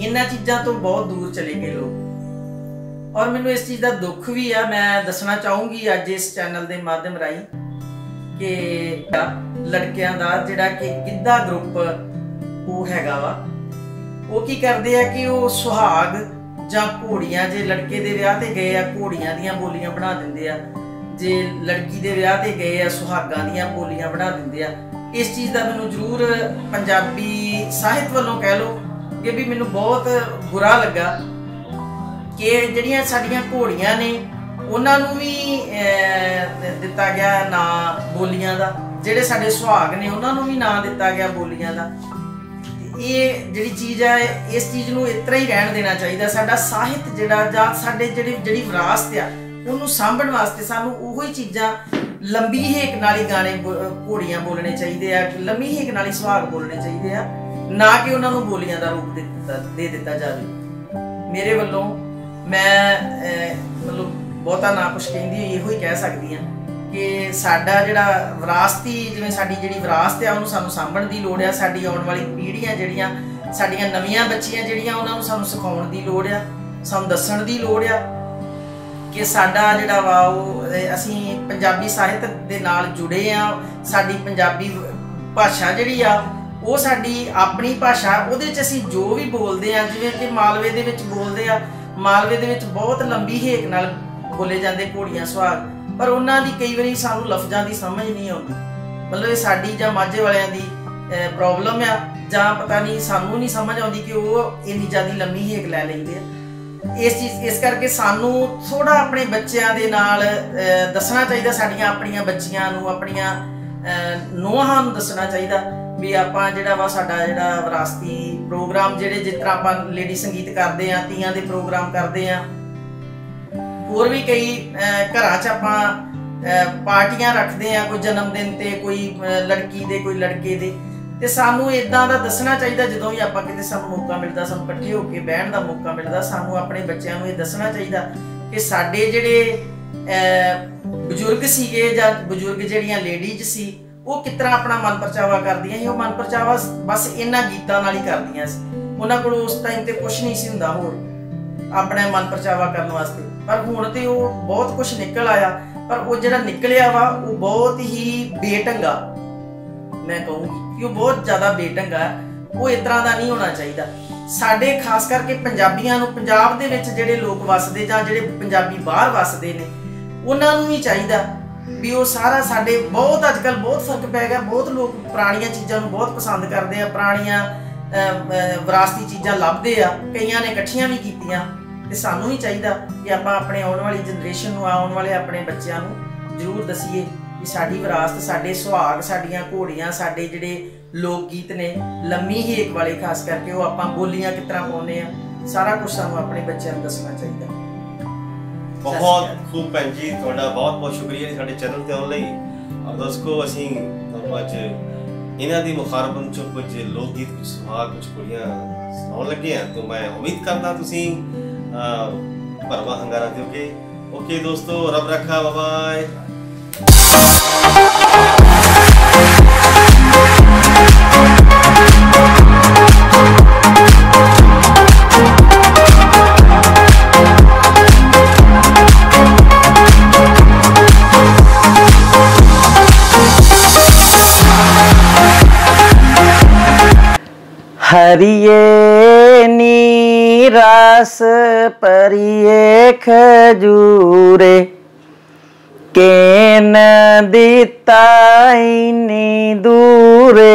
ਇਹਨਾਂ ਚੀਜ਼ਾਂ ਤੋਂ ਬਹੁਤ ਦੂਰ ਚਲੇ ਗਏ ਲੋਕ। ਔਰ ਮੈਨੂੰ ਇਸ ਚੀਜ਼ ਦਾ ਦੁੱਖ ਵੀ ਆ। ਮੈਂ ਦੱਸਣਾ ਚਾਹੂੰਗੀ ਅੱਜ ਇਸ ਚੈਨਲ ਦੇ ਮਾਧਿਅਮ ਰਾਹੀਂ ਕਿ ਲੜਕਿਆਂ ਦਾ ਜਿਹੜਾ ਕਿ ਗਿੱਧਾ ਗਰੁੱਪ ਉਹ ਹੈਗਾ ਵਾ, ਉਹ ਕੀ ਕਰਦੇ ਆ ਕਿ ਉਹ ਸੁਹਾਗ ਜਾਂ ਘੋੜੀਆਂ, ਜੇ ਲੜਕੇ ਦੇ ਵਿਆਹ ਤੇ ਗਏ ਆ, ਘੋੜੀਆਂ ਦੀਆਂ ਬੋਲੀਆਂ ਬਣਾ ਦਿੰਦੇ ਆ। ਜੇ ਲੜਕੀ ਦੇ ਵਿਆਹ ਤੇ ਗਏ ਆ, ਸੁਹਾਗਾਂ ਦੀਆਂ ਬੋਲੀਆਂ ਬਣਾ ਦਿੰਦੇ ਆ। ਇਸ ਚੀਜ਼ ਦਾ ਮੈਨੂੰ ਜ਼ਰੂਰ ਪੰਜਾਬੀ ਸਾਹਿਤ ਵੱਲੋਂ ਕਹਿ ਲਓ ਕਿ ਵੀ ਮੈਨੂੰ ਬਹੁਤ ਬੁਰਾ ਲੱਗਾ ਕਿ ਜਿਹੜੀਆਂ ਸਾਡੀਆਂ ਘੋੜੀਆਂ ਨੇ ਉਹਨਾਂ ਨੂੰ ਵੀ ਅਹ, ਦਿੱਤਾ ਗਿਆ ਨਾਂ ਬੋਲੀਆਂ ਦਾ। ਜਿਹੜੇ ਸਾਡੇ ਸੁਹਾਗ ਨੇ ਉਹਨਾਂ ਨੂੰ ਵੀ ਨਾਂ ਦਿੱਤਾ ਗਿਆ ਬੋਲੀਆਂ ਦਾ। ਇਹ ਜਿਹੜੀ ਚੀਜ਼ ਹੈ ਇਸ ਚੀਜ਼ ਨੂੰ ਇਸ ਤਰ੍ਹਾਂ ਹੀ ਰਹਿਣ ਦੇਣਾ ਚਾਹੀਦਾ। ਸਾਡਾ ਸਾਹਿਤ ਜਿਹੜਾ ਜਾਂ ਸਾਡੇ ਜਿਹੜੀ ਜਿਹੜੀ ਵਿਰਾਸਤ ਆ ਉਹਨੂੰ ਸਾਂਭਣ ਵਾਸਤੇ ਸਾਨੂੰ ਉਹੋ ਹੀ ਚੀਜ਼ਾਂ ਲੰਬੀ ਹੇਕ ਨਾਲ ਹੀ ਗਾਣੇ ਬੋ- ਘੋੜੀਆਂ ਬੋਲਣੇ ਚਾਹੀਦੇ ਆ ਲੰਮੀ ਹੇਕ ਨਾਲ ਹੀ ਸੁਹਾਗ ਬੋਲਣੇ ਚਾਹੀਦੇ ਆ। ਨਾ ਕਿ ਉਹਨਾਂ ਨੂੰ ਬੋਲੀਆਂ ਦਾ ਰੂਪ ਦੇ ਦਿੱਤਾ ਦੇ ਦਿੱਤਾ ਜਾਵੇ। ਮੇਰੇ ਵੱਲੋਂ ਮੈਂ ਮਤਲਬ ਬਹੁਤਾ ਨਾ ਕੁਝ ਕਹਿੰਦੀ ਇਹੋ ਹੀ ਕਹਿ ਸਕਦੀ ਆ ਕਿ ਸਾਡਾ ਜਿਹੜਾ ਵਿਰਾਸਤੀ, ਜਿਵੇਂ ਸਾਡੀ ਜਿਹੜੀ ਵਿਰਾਸਤ ਆ, ਉਹਨੂੰ ਸਾਨੂੰ ਸਾਂਭਣ ਦੀ ਲੋੜ ਆ। ਸਾਡੀ ਆਉਣ ਵਾਲੀ ਪੀੜ੍ਹੀਆਂ ਜਿਹੜੀਆਂ, ਸਾਡੀਆਂ ਨਵੀਆਂ ਬੱਚੀਆਂ ਜਿਹੜੀਆਂ, ਉਹਨਾਂ ਨੂੰ ਸਾਨੂੰ ਸਿਖਾਉਣ ਦੀ ਲੋੜ ਆ, ਸਾਨੂੰ ਦੱਸਣ ਦੀ ਲੋੜ ਆ ਕਿ ਸਾਡਾ ਜਿਹੜਾ ਵਾ ਉਹ ਅਸੀਂ ਪੰਜਾਬੀ ਸਾਹਿਤ ਦੇ ਨਾਲ ਜੁੜੇ ਆ। ਸਾਡੀ ਪੰਜਾਬੀ ਭਾਸ਼ਾ ਜਿਹੜੀ ਆ ਉਹ ਸਾਡੀ ਆਪਣੀ ਭਾਸ਼ਾ ਉਹਦੇ ਵਿੱਚ ਅਸੀਂ ਜੋ ਵੀ ਬੋਲਦੇ ਆ ਜਿਵੇਂ ਕਿ ਮਾਲਵੇ ਦੇ ਵਿੱਚ ਬੋਲਦੇ ਆ ਮਾਲਵੇ ਦੇ ਵਿੱਚ ਬਹੁਤ ਲੰਬੀ ਹੇਕ ਨਾਲ ਬੋਲੇ ਜਾਂਦੇ ਘੋੜੀਆਂ ਸੁਹਾਗ ਪਰ ਉਹਨਾਂ ਦੀ ਕਈ ਵਾਰੀ ਸਾਨੂੰ ਲਫ਼ਜ਼ਾਂ ਦੀ ਸਮਝ ਨਹੀਂ ਆਉਂਦੀ। ਮਤਲਬ ਇਹ ਸਾਡੀ ਜਾਂ ਮਾਝੇ ਵਾਲਿਆਂ ਦੀ ਪ੍ਰੋਬਲਮ ਆ ਜਾਂ ਪਤਾ ਨਹੀਂ ਸਾਨੂੰ ਨਹੀਂ ਸਮਝ ਆਉਂਦੀ ਕਿ ਉਹ ਇੰਨੀ ਜ਼ਿਆਦਾ ਲੰਮੀ ਹੇਕ ਲੈ ਲੈਂਦੇ ਆ। ਇਸ ਚੀਜ਼ ਇਸ ਕਰਕੇ ਸਾਨੂੰ ਥੋੜਾ ਆਪਣੇ ਬੱਚਿਆਂ ਦੇ ਨਾਲ ਦੱਸਣਾ ਚਾਹੀਦਾ ਸਾਡੀਆਂ ਆਪਣੀਆਂ ਬੱਚੀਆਂ ਨੂੰ ਆਪਣੀਆਂ ਅਹ, ਨੂੰਹਾਂ ਨੂੰ ਦੱਸਣਾ ਚਾਹੀਦਾ। ਵੀ ਆਪਾਂ ਜਿਹੜਾ ਵਾ ਸਾਡਾ ਜਿਹੜਾ ਵਿਰਾਸਤੀ ਪ੍ਰੋਗਰਾਮ ਜਿਹੜੇ ਜਿਸ ਤਰ੍ਹਾਂ ਆਪਾਂ ਲੇਡੀ ਸੰਗੀਤ ਕਰਦੇ ਆ ਤੀਆਂ ਦੇ ਪ੍ਰੋਗਰਾਮ ਕਰਦੇ ਆ ਹੋਰ ਵੀ ਕਈ ਘਰਾਂ 'ਚ ਆਪਾਂ ਪਾਰਟੀਆਂ ਰੱਖਦੇ ਆ ਕੋਈ ਜਨਮ ਦਿਨ ਤੇ ਕੋਈ ਲੜਕੀ ਦੇ ਕੋਈ ਲੜਕੇ ਦੇ ਤੇ ਸਾਨੂੰ ਇਦਾਂ ਦਾ ਦੱਸਣਾ ਚਾਹੀਦਾ ਜਦੋਂ ਵੀ ਆਪਾਂ ਕਿਤੇ ਸਾਨੂੰ ਮੌਕਾ ਮਿਲਦਾ ਸਾਨੂੰ ਇਕੱਠੇ ਹੋ ਕੇ ਬਹਿਣ ਦਾ ਮੌਕਾ ਮਿਲਦਾ ਸਾਨੂੰ ਆਪਣੇ ਬੱਚਿਆਂ ਨੂੰ ਇਹ ਦੱਸਣਾ ਚਾਹੀਦਾ ਕਿ ਸਾਡੇ ਜਿਹੜੇ ਅਹ, ਬਜ਼ੁਰਗ ਸੀਗੇ ਜਾਂ ਬਜ਼ੁਰਗ ਜਿਹੜੀਆਂ ਲੇਡੀਜ਼ ਸੀ ਉਹ ਕਿਸ ਤਰ੍ਹਾਂ ਆਪਣਾ ਮਨ ਪਰਚਾਵਾ ਕਰਦੀਆਂ ਸੀ, ਉਹ ਮਨ ਪਰਚਾਵਾ ਬਸ ਇਹਨਾਂ ਗੀਤਾਂ ਨਾਲ ਹੀ ਕਰਦੀਆਂ ਸੀ। ਉਹਨਾਂ ਕੋਲ ਉਸ ਟਾਈਮ ਤੇ ਕੁਝ ਨਹੀਂ ਸੀ ਹੁੰਦਾ ਹੋਰ, ਆਪਣਾ ਮਨ ਪਰਚਾਵਾ ਕਰਨ ਵਾਸਤੇ। ਪਰ ਹੁਣ ਤੇ ਉਹ ਬਹੁਤ ਕੁਝ ਨਿਕਲ ਆਇਆ, ਪਰ ਉਹ ਜਿਹੜਾ ਨਿਕਲਿਆ ਵਾ, ਉਹ ਬਹੁਤ ਹੀ ਬੇਟੰਗਾ ਮੈਂ ਕਹੂੰਗੀ ਕਿ ਉਹ ਬਹੁਤ ਜ਼ਿਆਦਾ ਬੇਢੰਗਾ ਹੈ। ਉਹ ਇਸ ਤਰ੍ਹਾਂ ਦਾ ਨਹੀਂ ਹੋਣਾ ਚਾਹੀਦਾ। ਸਾਡੇ ਖਾਸ ਕਰਕੇ ਪੰਜਾਬੀਆਂ ਨੂੰ ਪੰਜਾਬ ਦੇ ਵਿੱਚ ਜਿਹੜੇ ਲੋਕ ਵੱਸਦੇ ਜਾਂ ਜਿਹੜੇ ਪੰਜਾਬੀ ਬਾਹਰ ਵੱਸਦੇ ਨੇ, ਉਹਨਾਂ ਨੂੰ ਵੀ ਚਾਹੀਦਾ ਵੀ ਉਹ ਸਾਰਾ ਸਾਡੇ ਬਹੁਤ ਅੱਜ ਅੱਜਕੱਲ ਬਹੁਤ ਫ਼ਰਕ ਪੈ ਗਿਆ, ਬਹੁਤ ਲੋਕ ਪੁਰਾਣੀਆਂ ਚੀਜ਼ਾਂ ਨੂੰ ਬਹੁਤ ਪਸੰਦ ਕਰਦੇ ਆ, ਪੁਰਾਣੀਆਂ ਵਿਰਾਸਤੀ ਚੀਜ਼ਾਂ ਲੱਭਦੇ ਆ, ਕਈਆਂ ਨੇ ਇਕੱਠੀਆਂ ਵੀ ਕੀਤੀਆਂ ਤੇ ਸਾਨੂੰ ਵੀ ਚਾਹੀਦਾ ਕਿ ਆਪਾਂ ਆਪਣੇ ਆਉਣ ਵਾਲੀ ਜਨਰੇਸ਼ਨ ਨੂੰ, ਆਉਣ ਵਾਲੇ ਆਪਣੇ ਬੱਚਿਆਂ ਨੂੰ ਜ਼ਰੂਰ ਦਸੀਏ ਕਿ ਸਾਡੀ ਵਿਰਾਸਤ, ਸਾਡੇ ਸੁਹਾਗ, ਸਾਡੀਆਂ ਘੋੜੀਆਂ, ਸਾਡੇ ਜਿਹੜੇ ਲੋਕ ਗੀਤ ਨੇ, ਲੰਮੀ ਹੇਕ ਵਾਲੇ, ਖਾਸ ਕਰਕੇ ਉਹ ਆਪਾਂ ਬੋਲੀਆਂ ਕਿਸ ਤਰ੍ਹਾਂ ਪਾਉਂਦੇ ਆ, ਸਾਰਾ ਕੁਝ ਸਾਨੂੰ ਆਪਣੇ ਬੱਚਿਆਂ ਨੂੰ ਦੱਸਣਾ ਚਾਹੀਦਾ। ਬਹੁਤ ਖੂਬ ਭੈਣ ਜੀ ਤੁਹਾਡਾ ਬਹੁਤ ਬਹੁਤ ਸ਼ੁਕਰੀਆ ਸਾਡੇ ਚੈਨਲ ਤੇ ਆਉਣ ਲਈ। ਔਰ ਦੋਸਤੋ ਅਸੀਂ ਤੁਹਾਨੂੰ ਅੱਜ ਇਹਨਾਂ ਦੀ ਮੁਖਾਰਬਨ ਚੋਂ ਕੁਝ ਲੋਕ ਗੀਤ ਕੁਝ ਸੁਹਾਗ ਕੁਝ ਕੁੜੀਆਂ ਸੁਣਾਉਣ ਲੱਗੇ ਆ ਤਾਂ ਮੈਂ ਉਮੀਦ ਕਰਦਾ ਤੁਸੀਂ ਅਹ, ਭਰਵਾਂ ਹੰਗਾਰਾ ਦਿਓਗੇ। ਓਕੇ ਦੋਸਤੋ ਰੱਬ ਰੱਖਾ ਬਾਏ ਹਰੀਏ ਨੀ ਰਸ ਪਰਿਏ ਖਜੂਰੇ। ਕੇਨ ਦਿੱਤਾਈ ਨੀ ਦੂਰੇ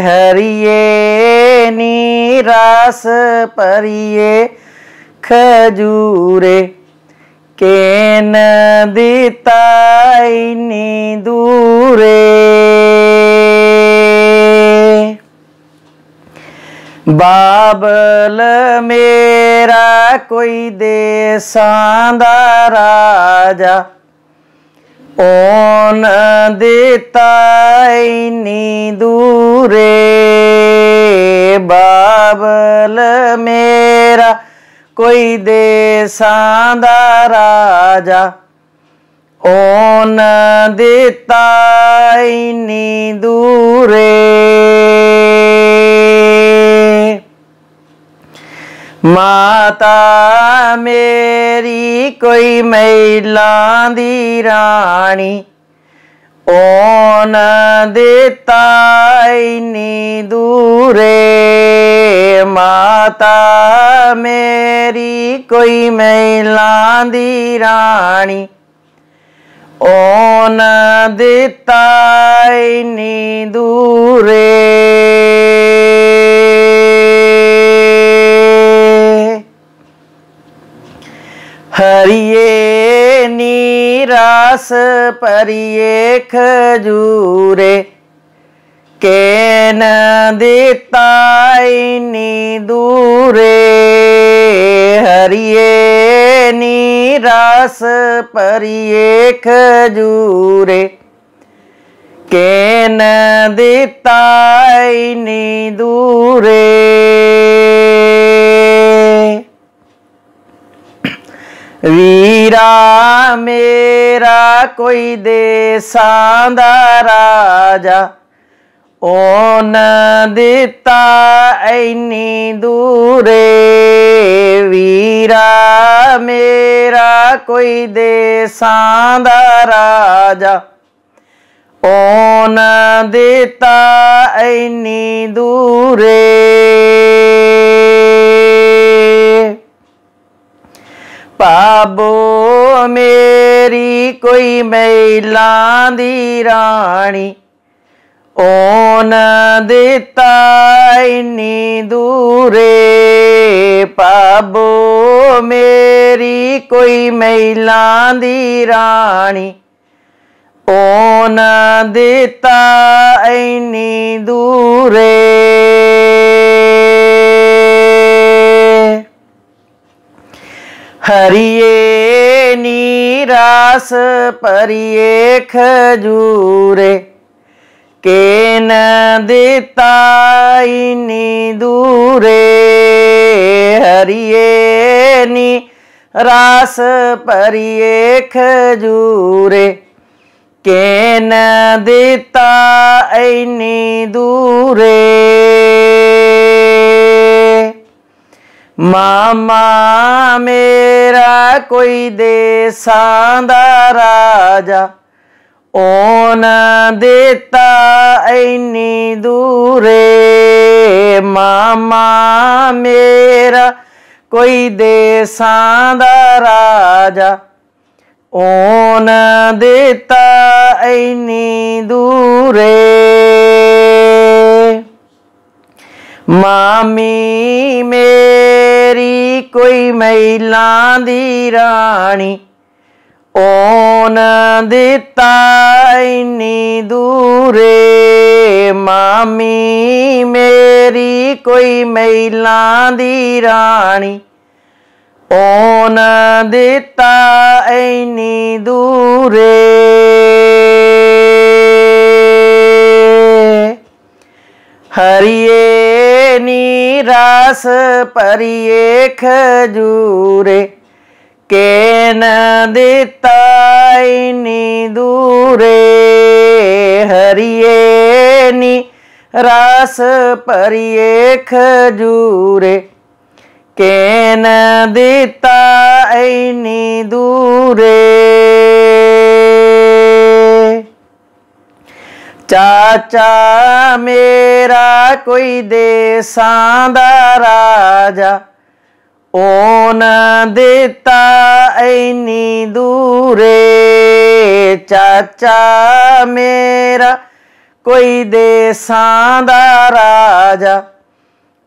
ਹਰੀਏ ਨੀ ਰਸ ਪਰਿਏ ਖਜੂਰੇ। ਬਾਬਲ ਮੇਰਾ ਕੋਈ ਦੇਸਾਂ ਦਾ ਰਾਜਾ। ਓਨ ਦਿੱਤਾ ਇਨੀ ਦੂਰੇ, ਬਾਬਲ ਮੇਰਾ ਕੋਈ ਦੇਸਾਂ ਦਾ ਰਾਜਾ। ਓਨ ਦਿੱਤਾ ਇਨੀ ਦੂਰੇ। ਮਾਤਾ ਮੇਰੀ ਕੋਈ ਮਹਿਲਾਂ ਦੀ ਰਾਣੀ। ਓਨ ਦਿੱਤਾ ਇਨੀ ਦੂਰੇ। ਮਾਤਾ ਮੇਰੀ ਕੋਈ ਮਹਿਲਾਂ ਦੀ ਰਾਣੀ। ਓਨ ਦਿੱਤਾ ਇਨੀ ਦੂਰੇ। ਹਰੀਏ ਨੀਰਾਸ ਪਰਿਏ ਖਜੂਰੇ, ਕੇਨ ਦਿੱਤਾ ਨੀ ਦੂਰੇ। ਹਰੀਏ ਨੀਰਾਸ ਪਰਿਏ ਖਜੂਰੇ, ਕੇਨ ਦਿੱਤਾ ਨੀ ਦੂਰੇ। ਵੀਰਾ ਮੇਰਾ ਕੋਈ ਦੇਸਾਂ ਦਾ ਰਾਜਾ ਓਨ ਦਿੱਤਾ ਐਨੀ ਦੂਰੇ। ਵੀਰਾ ਮੇਰਾ ਕੋਈ ਦੇਸਾਂ ਦਾ ਰਾਜਾ ਓਨ ਦਿੱਤਾ ਐਨੀ ਦੂਰੇ। ਪਾਬੋ ਮੇਰੀ ਕੋਈ ਮਹਿਲਾਂ ਦੀ ਰਾਣੀ। ਓਨ ਦਿੱਤਾ ਇਨੀ ਦੂਰੇ ਪਾਬੋ ਮੇਰੀ ਕੋਈ ਮਹਿਲਾਂ ਦੀ ਰਾਣੀ। ਓਨ ਦਿੱਤਾ ਇਨੀ ਦੂਰੇ। ਹਰੀਏ ਨੀਰਾਸ ਪਰਿਏ ਖਜੂਰੇ। ਕੇਨ ਦਿੱਤਾ ਇਨੀ ਦੂਰੇ ਹਰੀਏ ਨੀ ਰਾਸ ਪਰਿਏ ਖਜੂਰੇ। ਕੇਨ ਦਿੱਤਾ ਇਨੀ ਦੂਰੇ ਮਾਮਾ ਮੇਰਾ ਕੋਈ ਦੇਸਾਂ ਦਾ ਰਾਜਾ। ਓਨ ਦਿੱਤਾ ਐਨੀ ਦੂਰੇ। ਮਾਮਾ ਮੇਰਾ ਕੋਈ ਦੇਸਾਂ ਦਾ ਰਾਜਾ। ਓਨ ਦਿੱਤਾ ਐਨੀ ਦੂਰੇ। ਮਾਮੀ ਮੇਰੀ ਕੋਈ ਮਹਿਲਾਂ ਦੀ ਰਾਣੀ। ਓਨ ਦਿੱਤਾ ਇਨੀ ਦੂਰੇ। ਮਾਮੀ ਮੇਰੀ ਕੋਈ ਮਹਿਲਾਂ ਦੀ ਰਾਣੀ। ਓਨ ਦਿੱਤਾ ਇਨੀ ਦੂਰੇ। ਹਰੀਏ ਨੀ ਨੀਰਾਸ ਪਰਿਏ ਖਜੂਰੇ, ਕੇਨ ਦਿੱਤਾ ਇਨੀ ਦੂਰੇ, ਹਰੀਏ ਨੀ ਰਸ ਪਰਿਏ ਖਜੂਰੇ, ਕੇਨ ਦਿੱਤਾ ਇਨੀ ਦੂਰੇ। ਚਾਚਾ ਮੇਰਾ ਕੋਈ ਦੇਸਾਂ ਦਾ ਰਾਜਾ। ਓਨ ਦਿੱਤਾ ਐਨੀ ਦੂਰੇ। ਚਾਚਾ ਮੇਰਾ ਕੋਈ ਦੇਸਾਂ ਦਾ ਰਾਜਾ।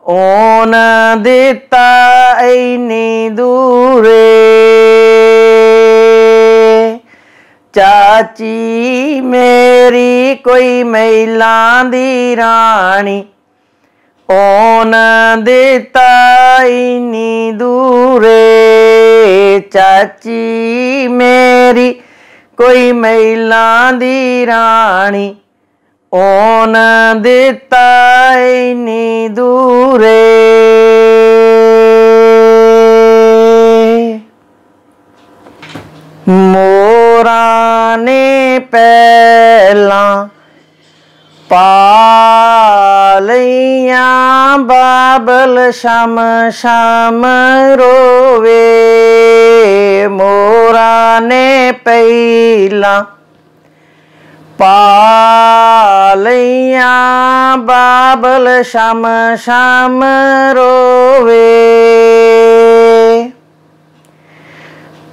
ਓਨ ਦਿੱਤਾ ਐਨੀ ਦੂਰੇ। ਚਾਚੀ ਮੇਰੀ ਕੋਈ ਮਹਿਲਾਂ ਦੀ ਰਾਣੀ। ਓਨ ਦਿੱਤਾ ਇਨੀ ਦੂਰੇ। ਚਾਚੀ ਮੇਰੀ ਕੋਈ ਮਹਿਲਾਂ ਦੀ ਰਾਣੀ। ਓਨ ਦਿੱਤਾ ਇਨੀ ਦੂਰੇ। ਮੋਰਾਂ ਨੇ ਪਹਿਲਾਂ ਪਾ ਬਾਬਲ ਸ਼ਮ ਸ਼ਮ ਰੋਵੇ, ਮੋਰਾ ਨੇ ਪਹਿਲਾ ਪਾਲੀਆਂ ਬਾਬਲ ਸ਼ਮ ਸ਼ਮ ਰੋਵੇ।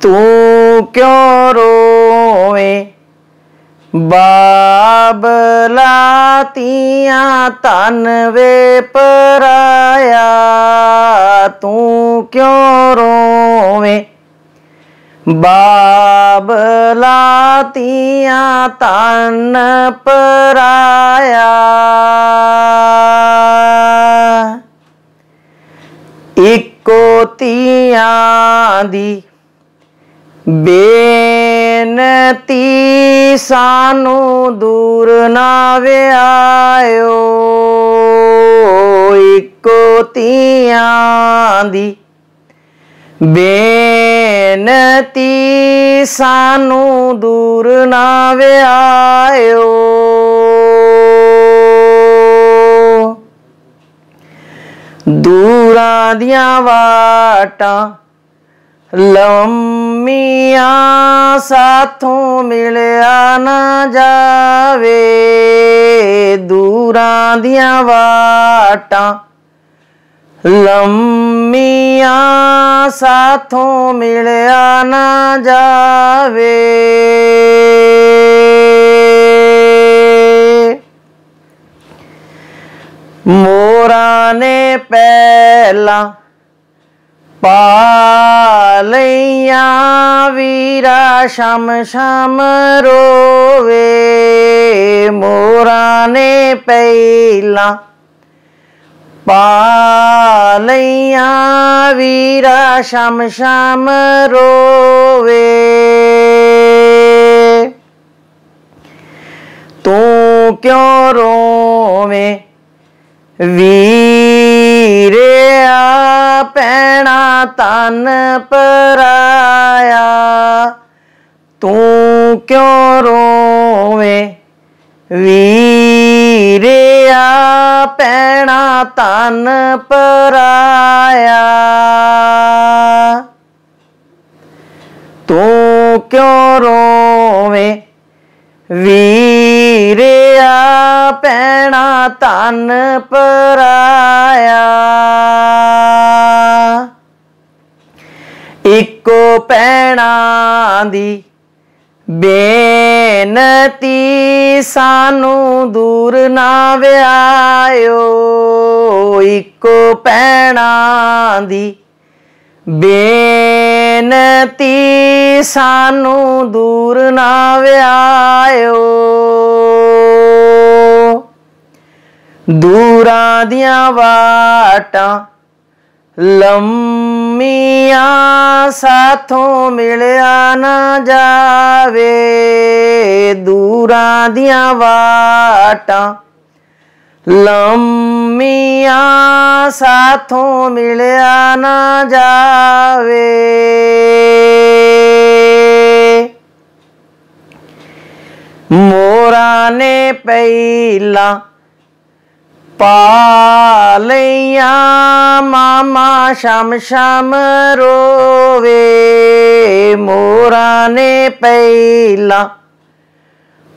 ਤੂੰ ਕਿਉਂ ਰੋਵੇਂ? ਬਾਬਲਾ ਤੀਆਂ ਤਨ ਵੇ ਪਰਾਇਆ ਤੂੰ ਕਿਉਂ ਰੋਵੇਂ? ਬਾਬਲਾ ਤੀਆਂ ਤਨ ਪਰਾਇਆ। ਇੱਕੋ ਤੀਆਂ ਦੀ ਬੇਨਤੀ ਸਾਨੂੰ ਦੂਰ ਨਾ ਵਿਆਇਓ। ਇੱਕੋ ਤੀਆਂ ਦੀ ਬੇਨਤੀ ਸਾਨੂੰ ਦੂਰ ਨਾ ਵਿਆਇਓ। ਦੂਰਾਂ ਦੀਆਂ ਵਾਟਾਂ ਮੀਆਂ ਸਾਥੋਂ ਮਿਲਿਆ ਨਾ ਜਾਵੇ, ਦੂਰਾਂ ਦੀਆਂ ਵਾਟਾਂ। ਲੰਮੀਆਂ ਸਾਥੋਂ ਮਿਲਿਆ ਨਾ ਜਾਵੇ। ਮੋਰਾਂ ਨੇ ਪਹਿਲਾਂ ਪਾਲੀਆਂ ਵੀਰਾ ਸ਼ਮ ਸ਼ਮ ਰੋਵੇ ਮੋਰਾਂ ਨੇ ਪਹਿਲਾਂ ਪਾਲੀਆਂ ਵੀਰਾ ਸ਼ਮ ਸ਼ਮ ਰੋਵੇ ਤੂੰ ਕਿਉਂ ਰੋਵੇਂ ਵੀਰਿਆ ਤਨ ਪਰਾਇਆ। ਤੂੰ ਕਿਉਂ ਰੋਵੇਂ? ਵੀਰਿਆ ਪੈਣਾ ਤਨ ਪਰਾਇਆ। ਤੂੰ ਕਿਉਂ ਰੋਵੇਂ? ਵੀਰਿਆ ਪੈਣਾ ਤਨ ਪਰਾਇਆ। ਪੈਣਾ ਦੀ। ਬੇਨਤੀ ਸਾਨੂੰ ਦੂਰ ਨਾ ਵਿਆਇਓ, ਇੱਕੋ ਪੈਣਾ ਦੀ। ਬੇਨਤੀ ਸਾਨੂੰ ਦੂਰ ਨਾ ਵਿਆਇਓ। ਦੂਰਾਂ ਦੀਆਂ ਵਾਟਾਂ ਮੀਆਂ ਸਾਥੋਂ ਮਿਲਿਆ ਨਾ ਜਾਵੇ, ਦੂਰਾਂ ਦੀਆਂ ਵਾਟਾਂ। ਲੰਮੀਆਂ ਸਾਥੋਂ ਮਿਲਿਆ ਨਾ ਜਾਵੇ। ਮੋਰਾਂ ਨੇ ਪਹਿਲਾਂ ਪਾਲੀਆਂ ਮਾਮਾ ਸ਼ਮ ਸ਼ਮ ਰੋਵੇ, ਮੋਰਾਂ ਨੇ ਪਹਿਲਾਂ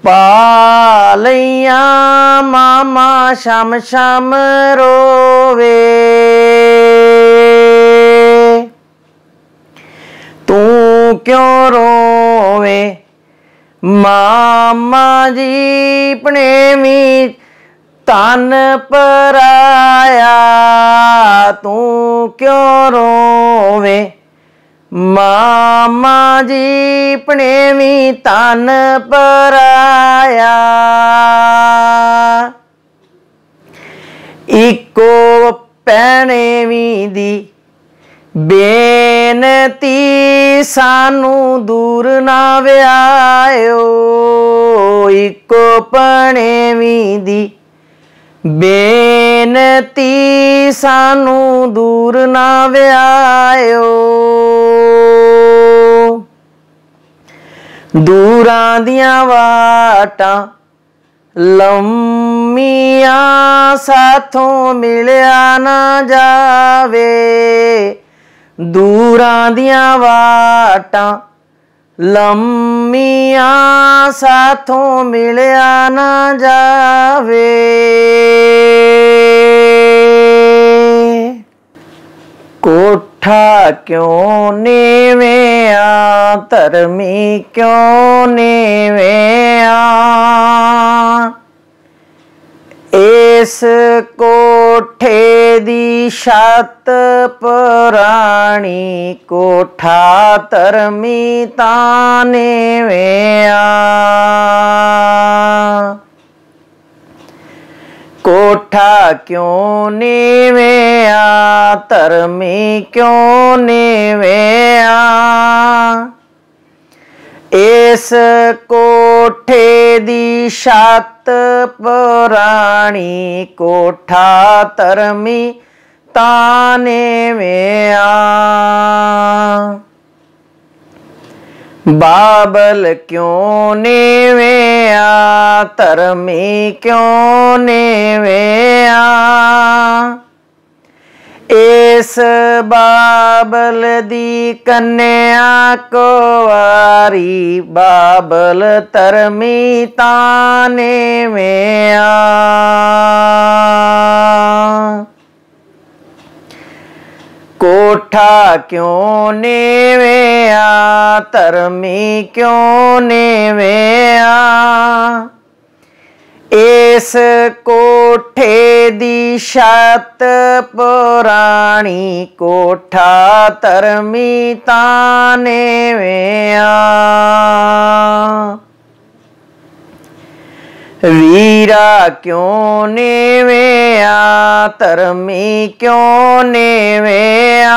ਪਾਲੀਆਂ ਮਾਮਾ ਸ਼ਮ ਸ਼ਮ ਰੋਵੇ। ਤੂੰ ਕਿਉਂ ਰੋਵੇਂ? ਮਾਮਾ ਜੀ ਪਣੇਵੀਂ ਤਨ ਪਰਾਇਆ, ਤੂੰ ਕਿਉਂ ਰੋਵੇਂ? ਮਾਮਾ ਜੀ ਪਣੇਵੀਂ ਤਨ ਪਰਾਇਆ। ਇੱਕੋ ਪੈਣੇਵੀਂ ਦੀ ਬੇਨਤੀ ਸਾਨੂੰ ਦੂਰ ਨਾ ਵਿਆਇਓ। ਇੱਕੋ ਪਣੇਵੀਂ ਦੀ ਬੇਨਤੀ ਸਾਨੂੰ ਦੂਰ ਨਾ ਵਿਆਇਓ। ਦੂਰਾਂ ਦੀਆਂ ਵਾਟਾਂ ਲੰਮੀਆਂ ਸਾਥੋਂ ਮਿਲਿਆ ਨਾ ਜਾਵੇ। ਦੂਰਾਂ ਦੀਆਂ ਵਾਟਾਂ ਮੀਆਂ ਸਾਥੋਂ ਮਿਲਿਆ ਨਾ ਜਾਵੇ। ਕੋਠਾ ਕਿਉਂ ਨੀਵੇਂ ਆ ਧਰਮੀ ਕਿਉਂ ਨੀਵੇਂ ਆ ਇਸ ਕੋਠੇ ਦੀ ਛੱਤ ਪੁਰਾਣੀ ਕੋਠਾ ਧਰਮੀ ਤਾਂ ਨੀਵੇਂ ਕੋਠਾ ਕਿਉਂ ਨੀਵੇਂ ਧਰਮੀ ਕਿਉਂ ਨੀਵੇਂ ਇਸ ਕੋਠੇ ਦੀ ਛੱਤ ਪੁਰਾਣੀ ਕੋਠਾ ਧਰਮੀ ਤਾਂ ਨੀਵੇਂ ਆ ਬਾਬਲ ਕਿਉਂ ਨੀਵੇਂ ਆ ਧਰਮੀ ਕਿਉਂ ਨੀਵੇਂ ਆ ਇਸ ਬਾਬਲ ਦੀ ਕੰਨਿਆ ਕੁਵਾਰੀ ਬਾਬਲ ਧਰਮੀ ਤਾਂ ਨੀਵੇਂ ਆ ਕੋਠਾ ਕਿਉਂ ਨੀਵੇਂ ਆ ਧਰਮੀ ਕਿਉਂ ਨੀਵੇਂ ਆ ਇਸ ਕੋਠੇ ਦੀ ਛੱਤ ਪੁਰਾਣੀ ਕੋਠਾ ਧਰਮੀ ਤਾਂ ਨੀਵੇਂ ਵੀਰਾ ਕਿਉਂ ਨੀਵੇਂ ਧਰਮੀ ਕਿਉਂ ਨੇਵਿਆ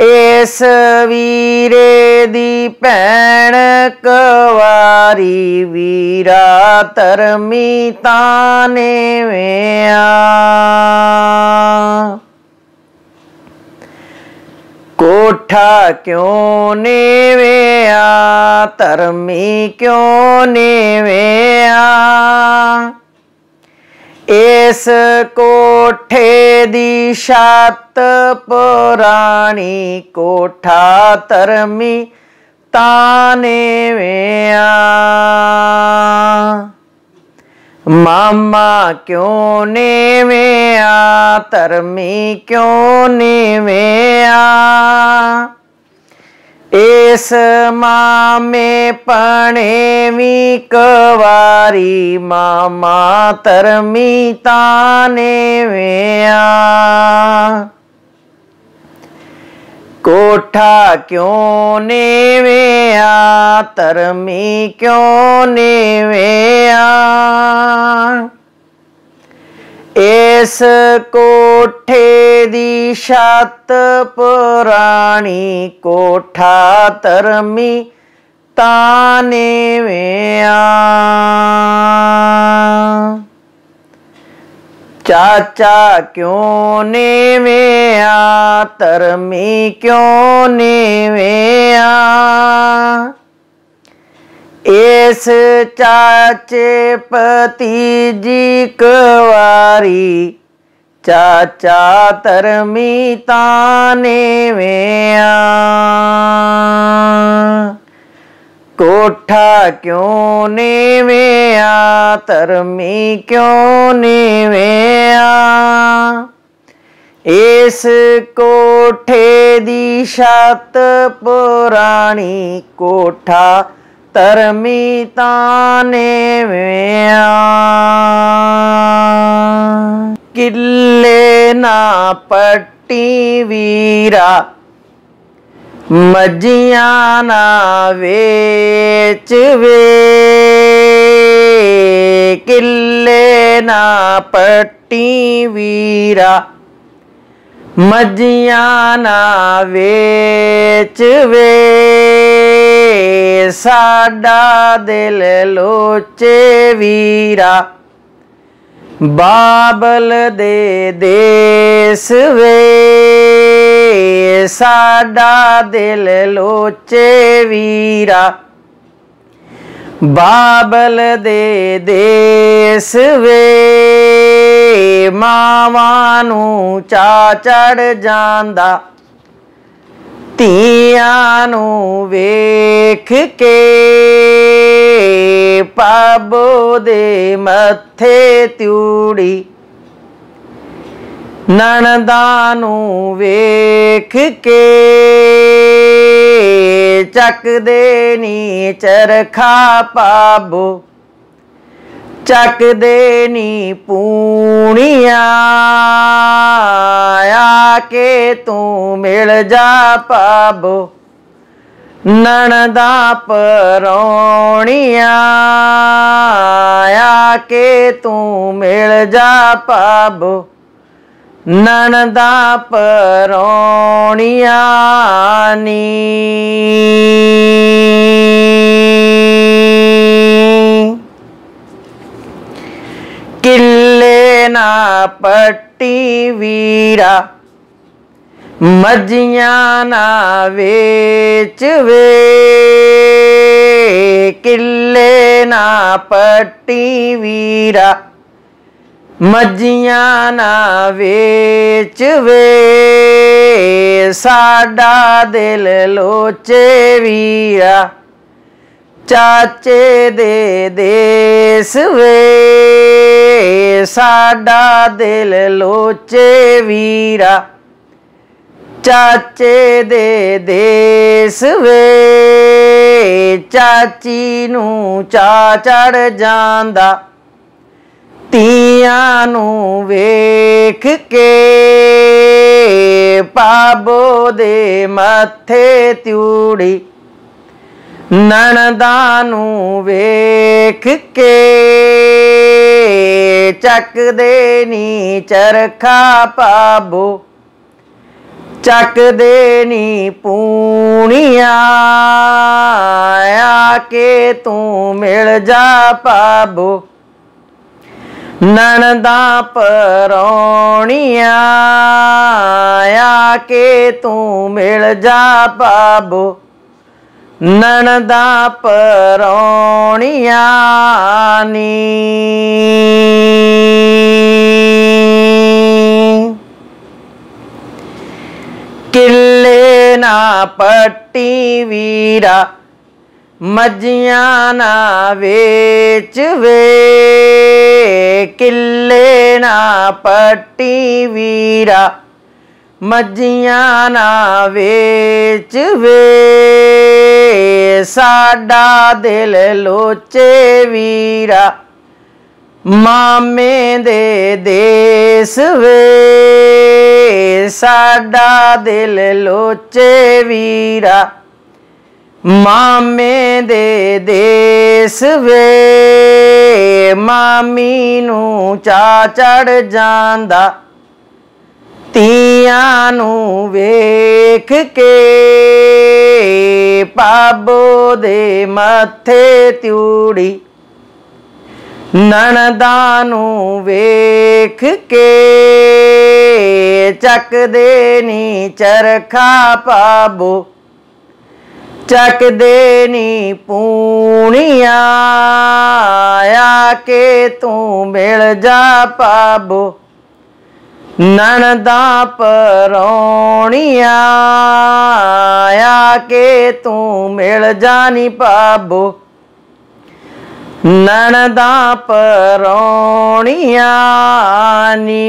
ਇਸ ਵੀਰੇ ਦੀ ਭੈਣ ਕਵਾਰੀ ਵੀਰਾ ਧਰਮੀ ਤਾਂ ਨੀਵੇਂ ਕੋਠਾ ਕਿਉਂ ਨੇਵਿਆ? ਧਰਮੀ ਕਿਉਂ ਨੇਵਿਆ? ਆ ਇਸ ਕੋਠੇ ਦੀ ਛੱਤ ਪੁਰਾਣੀ ਕੋਠਾ ਧਰਮੀ ਤਾਂ ਨੀਵੇਂ ਆ ਮਾਮਾ ਕਿਉਂ ਨੀਵੇਂ ਆ ਧਰਮੀ ਕਿਉਂ ਨੀਵੇਂ ਆ ਇਸ ਮਾਮੇ ਪਣੇ ਵੀ ਕਵਾਰੀ ਮਾਮਾ ਧਰਮੀ ਤਾਂ ਨੀਵੇਂ ਆ ਕੋਠਾ ਕਿਉਂ ਨੀਵੇਂ ਆ ਧਰਮੀ ਕਿਉਂ ਨੀਵੇਂ ਆ ਇਸ ਕੋਠੇ ਦੀ ਛੱਤ ਪੁਰਾਣੀ ਕੋਠਾ ਧਰਮੀ ਤਾਂ ਨੀਵੇਂ ਆ ਚਾਚਾ ਕਿਉਂ ਨੀਵੇਂ ਆ ਧਰਮੀ ਕਿਉਂ ਨੀਵੇਂ ਆ ਇਸ ਚਾਚੇ ਭਤੀਜੀ ਕਵਾਰੀ, ਚਾਚਾ ਧਰਮੀ ਤਾਂ ਨੀਵੇਂ ਕੋਠਾ ਕਿਉਂ ਨੀਵੇਂ ਆ ਧਰਮੀ ਕਿਉਂ ਨੀਵੇਂ ਇਸ ਕੋਠੇ ਦੀ ਛੱਤ ਪੁਰਾਣੀ ਕੋਠਾ ਧਰਮੀ ਤਾਂ ਨੀਵੇਂ ਕਿੱਲੇ ਨਾ ਪੱਟੀ ਵੀਰਾ ਮਜੀਆਂ ਨਾ ਵੇਚ ਵੇ। ਕਿੱਲੇ ਨਾ ਪੱਟੀ ਵੀਰਾ ਮੱਝੀਆਂ ਨਾ ਵੇਚ ਵੇ। ਸਾਡਾ ਦਿਲ ਲੋਚੇ ਵੀਰਾ। ਬਾਬਲ ਦੇ ਦੇਸ ਵੇ। ਸਾਡਾ ਦਿਲ ਲੋਚੇ ਵੀਰਾ। ਬਾਬਲ ਦੇ ਦੇਸ ਵੇ, ਮਾਵਾਂ ਨੂੰ ਚਾ ਚੜ ਜਾਂਦਾ। ਧੀਆਂ ਨੂੰ ਵੇਖ ਕੇ ਪਾਬੋ ਦੇ ਮੱਥੇ ਤਿਉੜੀ। ਨਣਦਾ ਨੂੰ ਵੇਖ ਕੇ ਚੱਕਦੇ ਨੀ ਚਰਖਾ ਪਾਬੋ। ਚੱਕਦੇ ਨੀ ਪੂਣੀਆਂ ਆ ਕੇ ਤੂੰ ਮਿਲ ਜਾ ਪਾਬੋ। ਨਣਦਾ ਪਰੌਣੀਆਂ ਆ ਕੇ ਤੂੰ ਮਿਲ ਜਾ ਪਾਬੋ। ਨਣਦਾ ਪਰੌਣੀਆਂ ਨੀ। ਕਿੱਲੇ ਨਾ ਪੱਟੀ ਵੀਰਾ, ਮੱਝੀਆਂ ਨਾ ਵੇਚ ਵੇ ਕਿੱਲੇ ਨਾ ਪੱਟੀ ਵੀਰਾ ਮੱਝੀਆਂ ਨਾ ਵੇਚ ਵੇ ਸਾਡਾ ਦਿਲ ਲੋਚੇ ਵੀਰਾ, ਚਾਚੇ ਦੇ ਦੇਸ ਵੇ। ਸਾਡਾ ਦਿਲ ਲੋਚੇ ਵੀਰਾ, ਚਾਚੇ ਦੇ ਦੇਸ ਵੇ। ਚਾਚੀ ਨੂੰ ਚਾ ਚੜ ਜਾਂਦਾ ਤੀਆਂ ਨੂੰ ਵੇਖ ਕੇ ਪਾਬੋ ਦੇ ਮੱਥੇ ਤਿਉੜੀ, ਨਣਦਾ ਨੂੰ ਵੇਖ ਕੇ ਚੱਕਦੇ ਨੀ ਚਰਖਾ ਪਾਬੋ ਚੱਕਦੇ ਨੀ ਪੂਣੀਆਂ, ਆ ਕੇ ਤੂੰ ਮਿਲ ਜਾ ਪਾਬੋ ਨਣਦਾ ਪਰੌਣੀਆਂ ਆ ਕੇ ਤੂੰ ਮਿਲ ਜਾ ਪਾਬੋ ਨਣਦਾ ਪਰੌਣੀਆਂ ਨੀ। ਕਿੱਲੇ ਨਾ ਪੱਟੀ ਵੀਰਾ ਮੱਝੀਆਂ ਨਾ ਵੇਚ ਵੇ, ਕਿੱਲੇ ਨਾ ਪੱਟੀ ਵੀਰਾ। ਮੱਝੀਆਂ ਨਾ ਵੇਚ ਵੇ, ਸਾਡਾ ਦਿਲ ਲੋਚੇ ਵੀਰਾ। ਮਾਮੇ ਦੇ ਦੇਸ ਵੇ, ਸਾਡਾ ਦਿਲ ਲੋਚੇ ਵੀਰਾ। ਮਾਮੇ ਦੇ ਦੇਸ ਵੇ, ਮਾਮੀ ਨੂੰ ਚਾ ਚੜ ਜਾਂਦਾ। ਤੀਆਂ ਨੂੰ ਵੇਖ ਕੇ ਪਾਬੋ ਦੇ ਮੱਥੇ ਤਿਉੜੀ। ਨਣਦਾ ਨੂੰ ਵੇਖ ਕੇ ਚੱਕਦੇ ਨੀ ਚਰਖਾ ਪਾਬੋ ਚੱਕਦੇ ਨੀ ਪੂਣੀਆਂ, ਆ ਕੇ ਤੂੰ ਮਿਲ ਜਾ ਪਾਬੋ ਨਣਦਾ ਪਰੌਣੀਆਂ, ਆ ਕੇ ਤੂੰ ਮਿਲ ਜਾਨੀ ਪਾਬੋ ਨਣਦਾ ਪਰੌਣੀਆਂ ਨੀ।